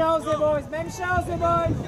shows boys. Make shows boys.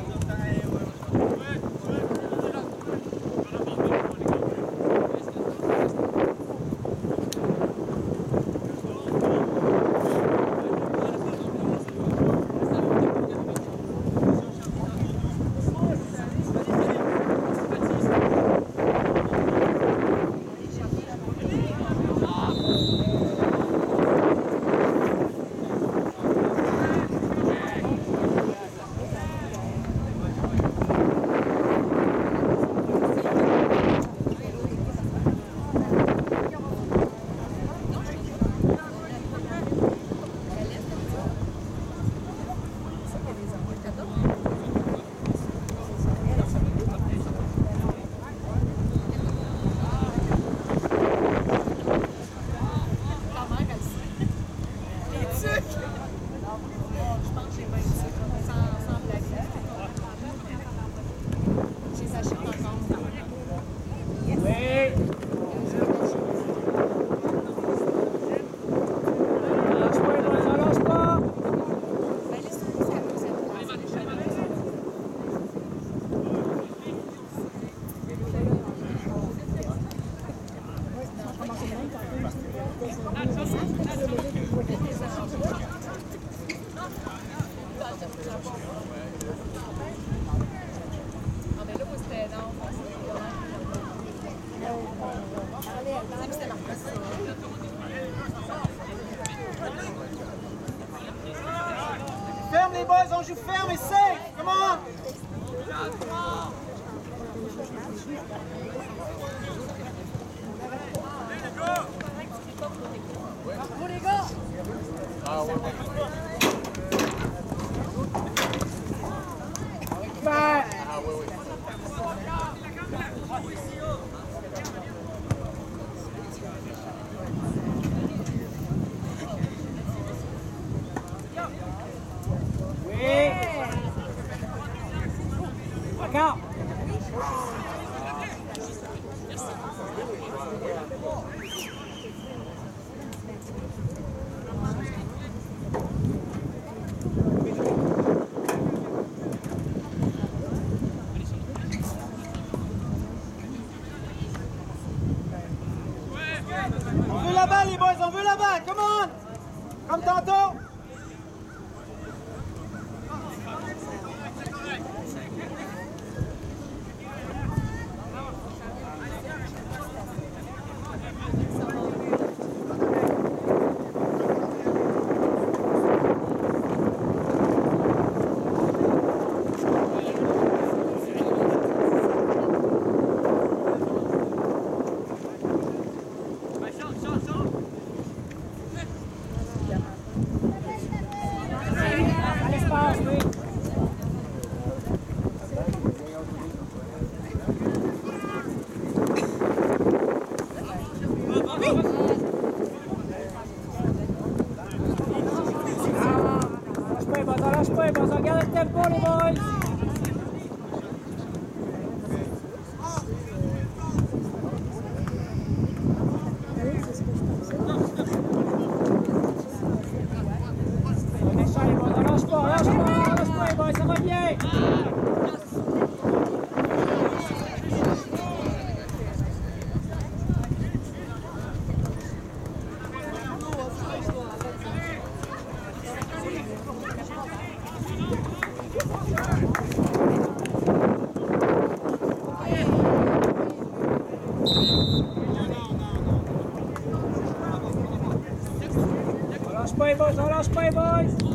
playboys, olha os playboys!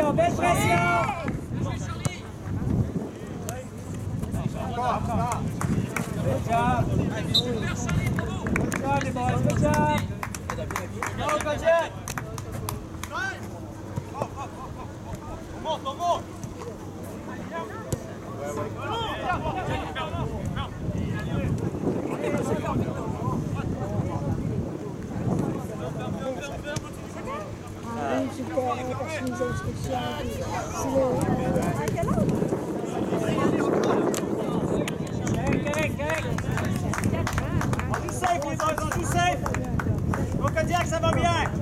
pression, belle pression. Encore, encore. Good job. Good job, les boys. Good job. Go, Kojek. On monte, on monte. municipal, la personnalisation spéciale, c'est le... Be safe, les boys, be safe! Ça va bien!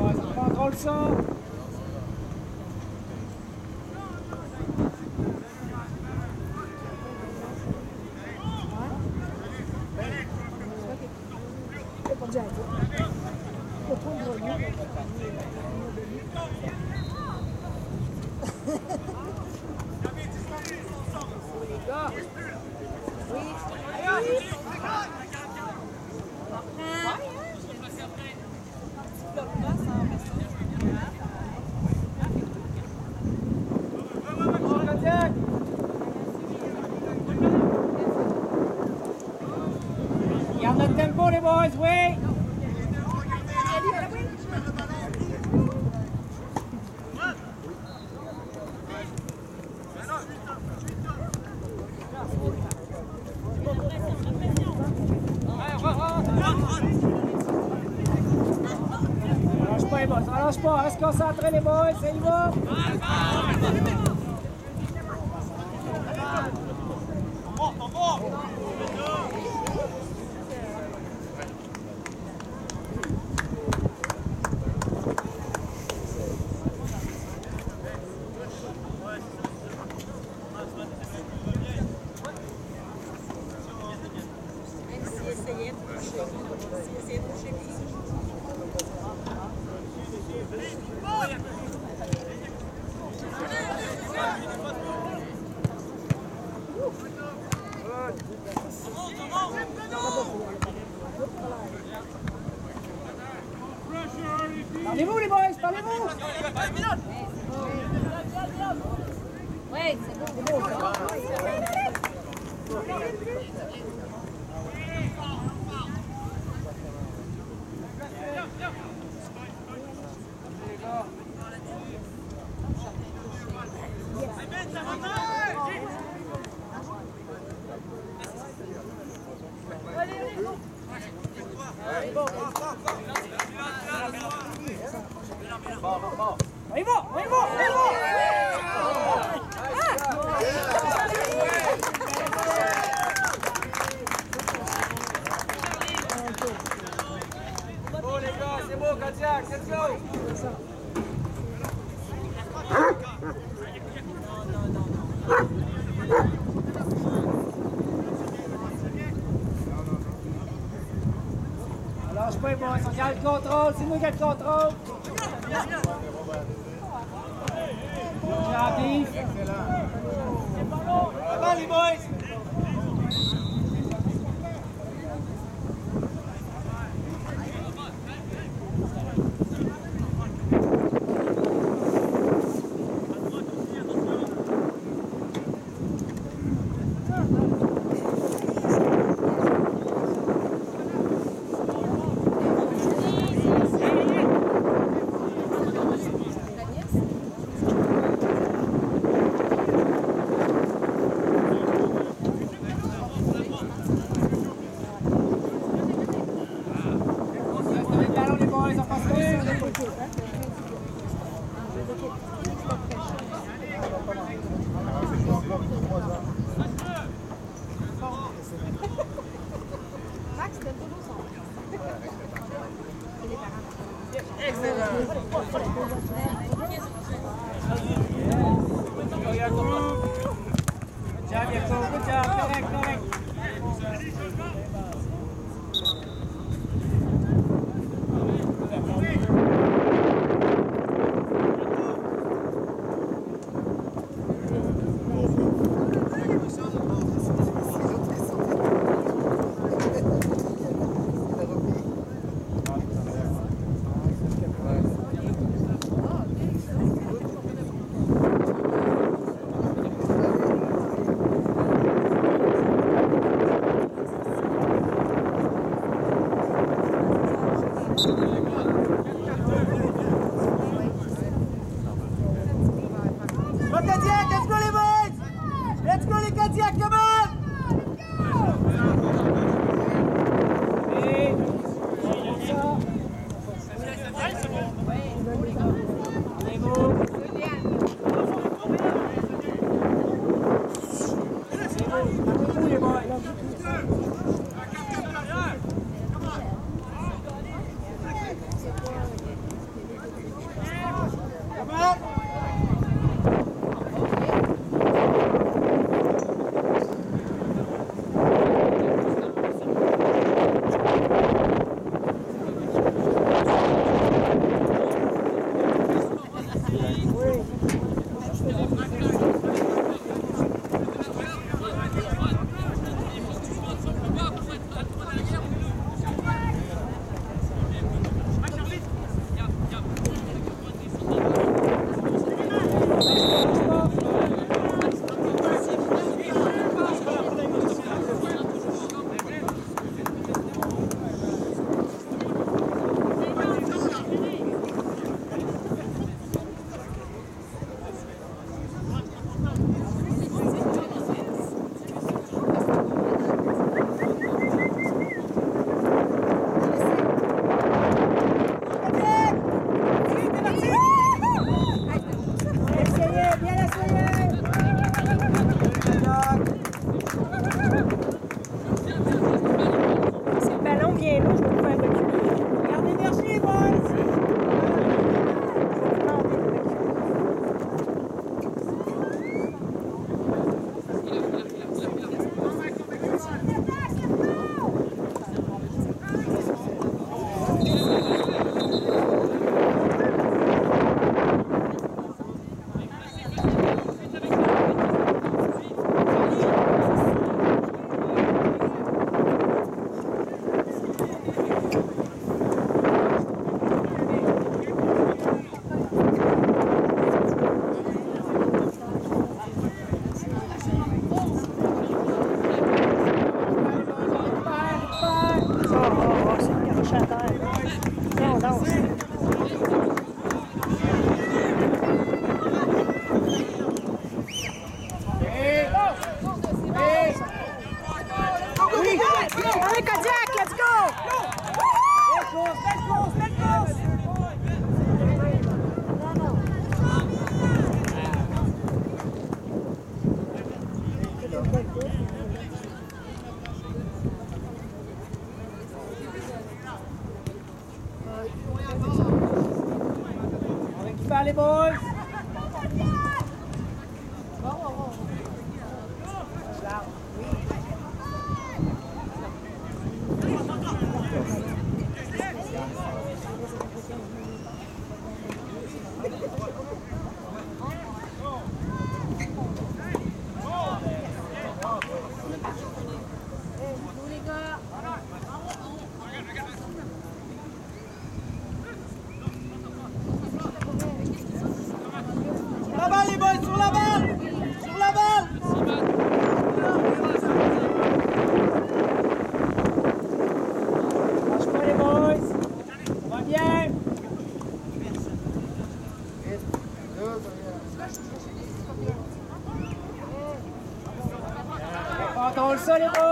On contrôle ça. boys, wait! Allons pas, reste concentrés les boys, c'est y va! Parlez-vous les boys, parlez-vous bon. contrôle, c'est nous qui le contrôle. bekleme! Contrôle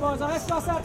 boys. Arrête pas ça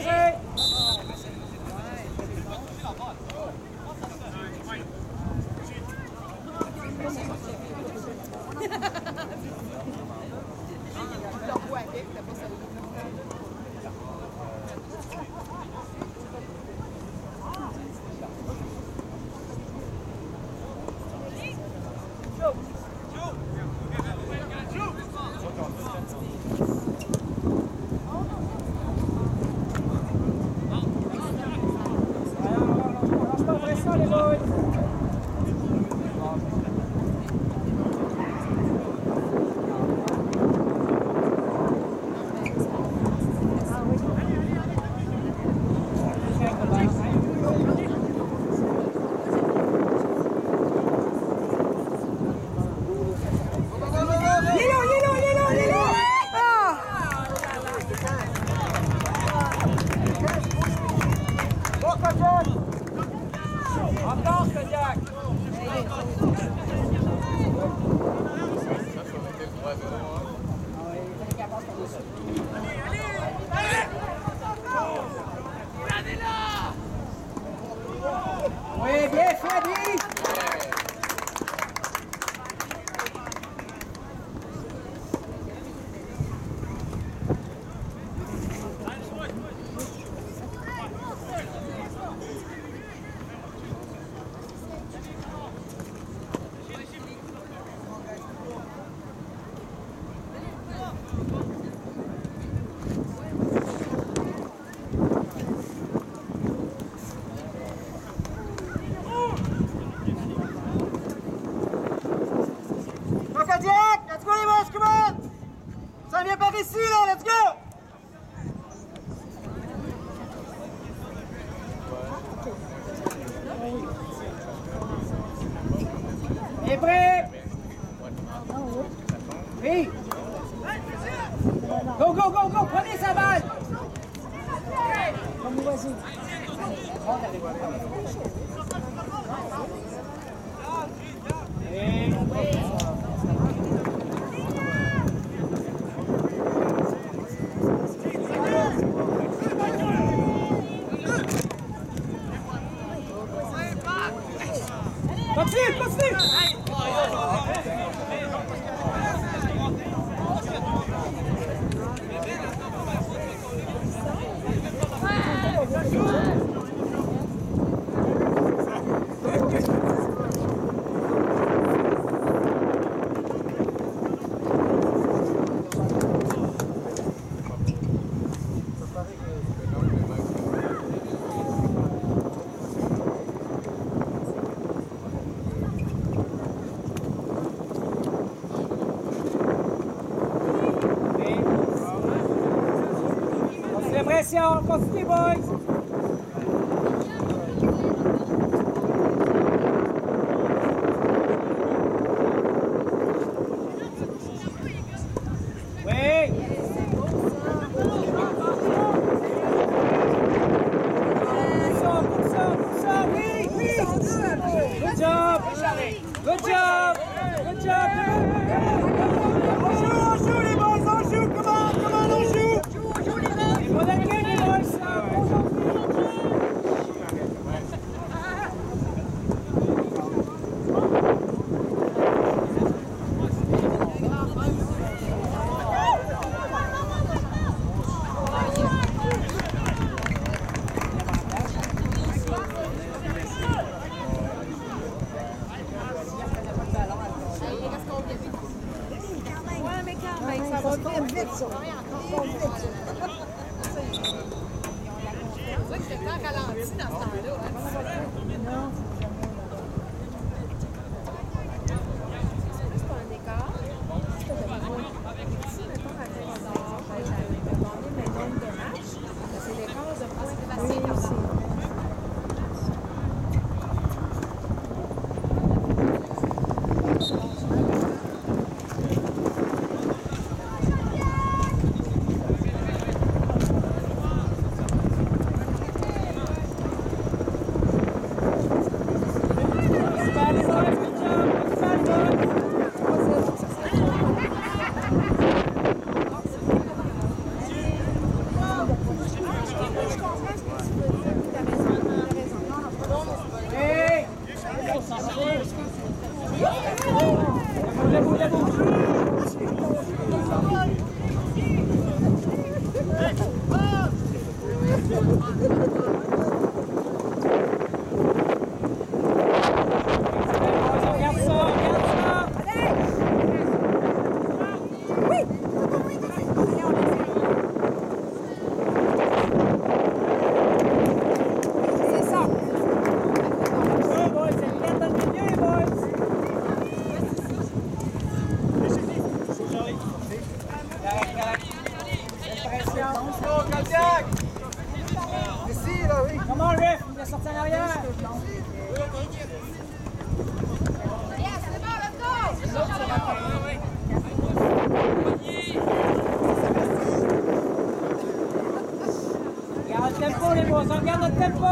Let me see that. Let's go. Pression, continue, boys. Regarde le tempo, les boys, on regarde notre tempo.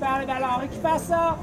Récupère le ballon, récupère ça.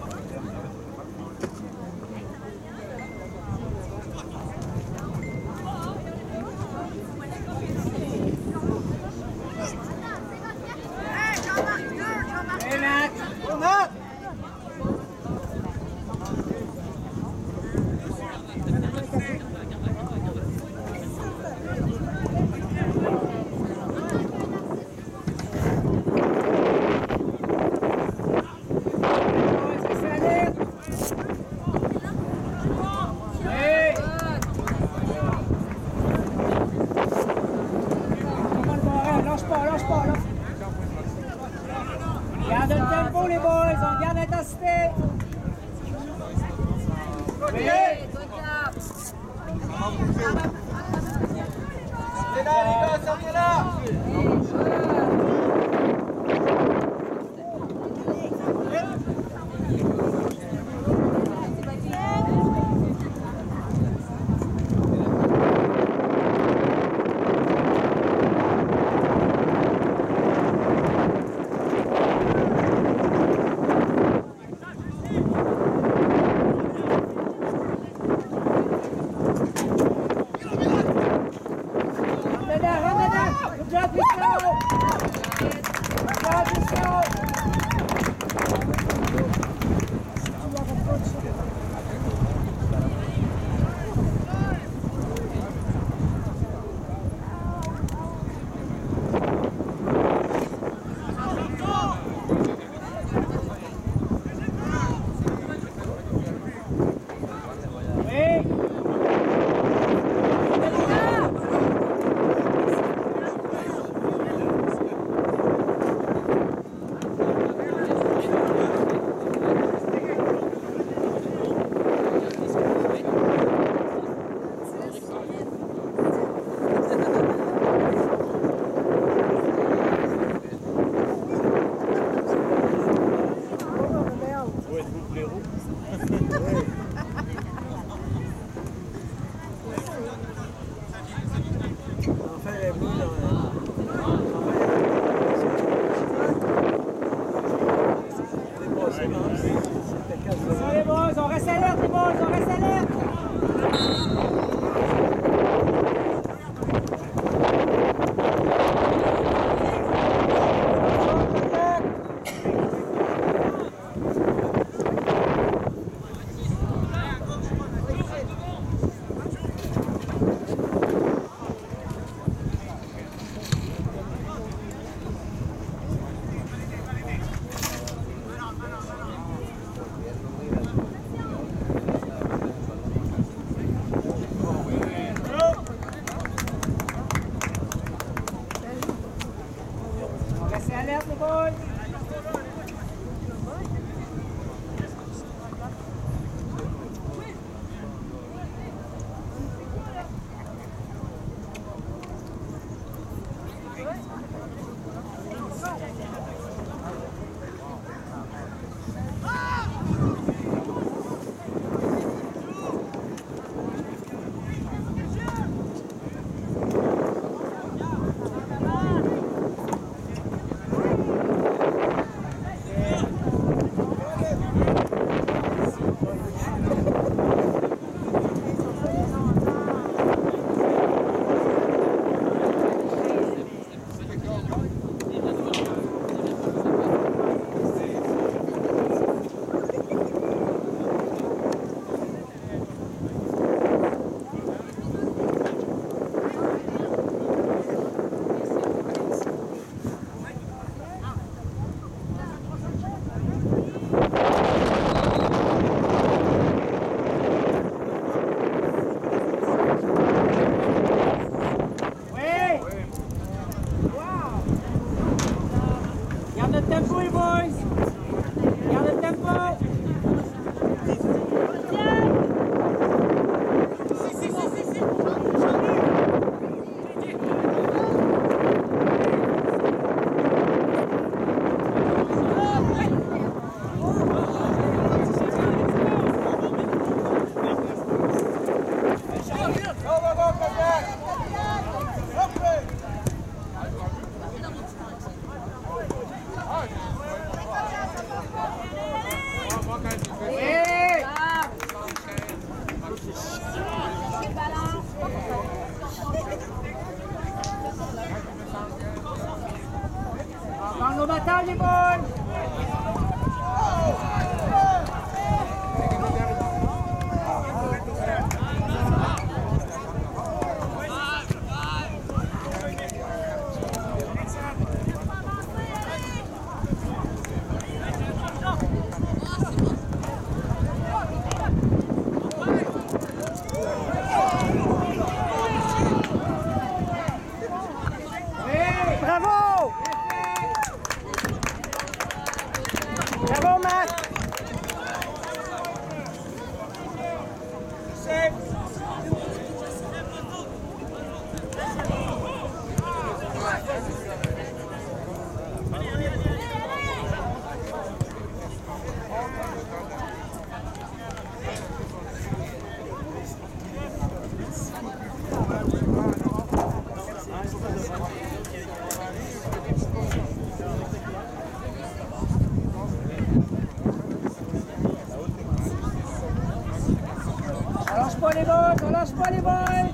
On lâche pas les balles,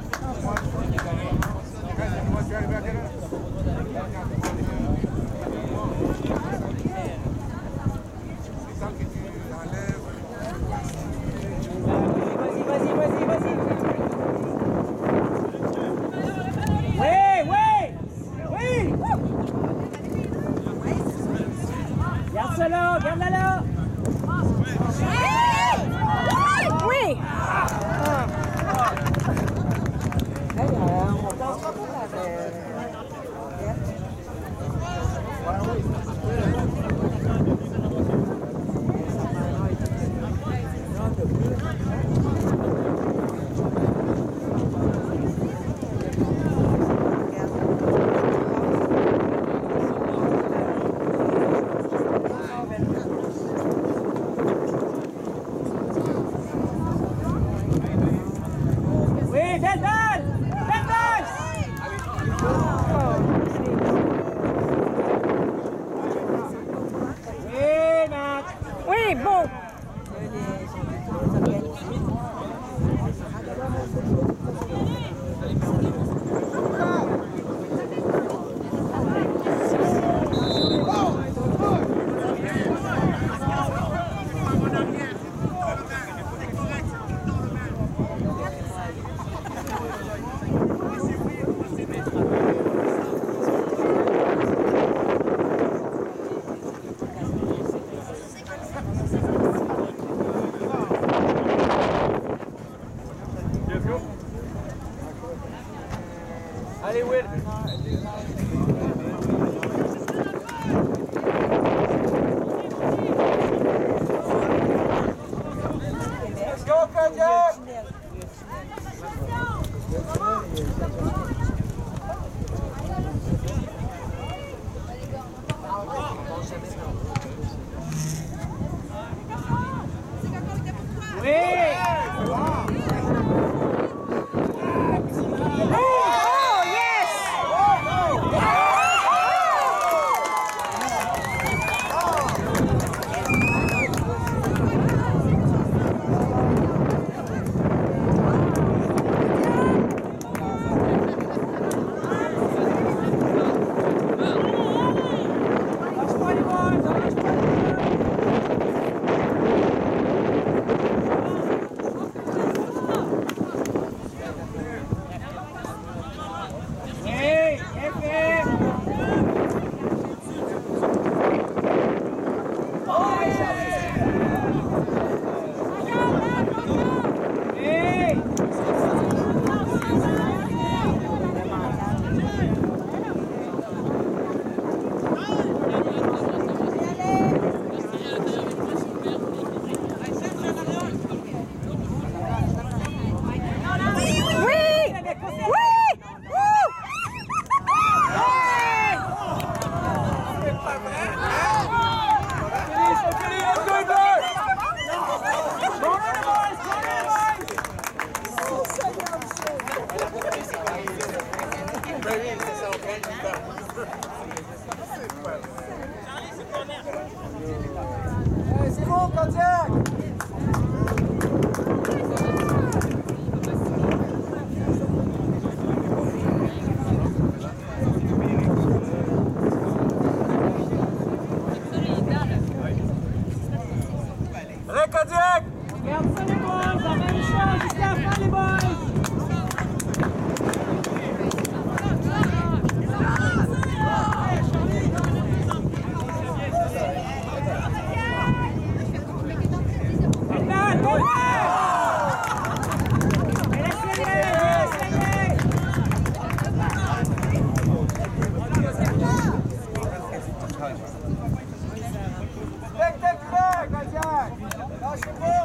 Washington.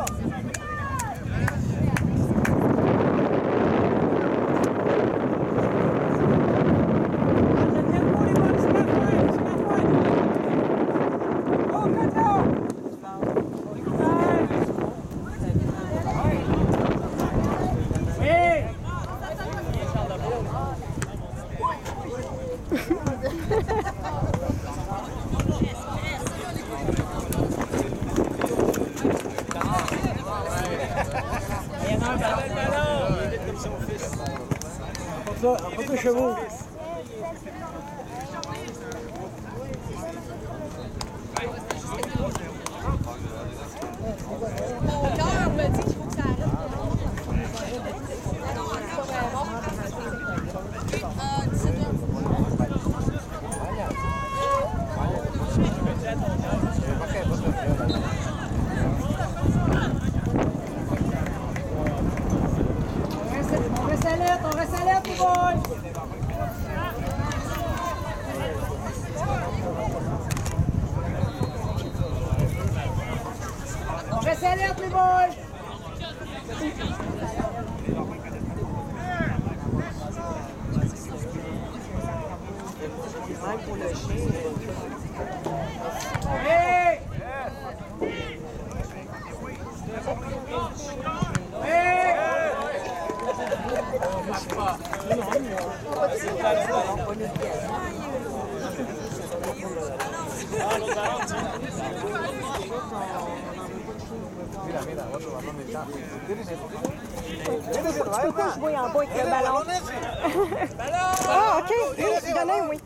Mira, mira, otro avec. Ah, ok. Oui, il oui.